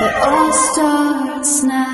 It all starts now.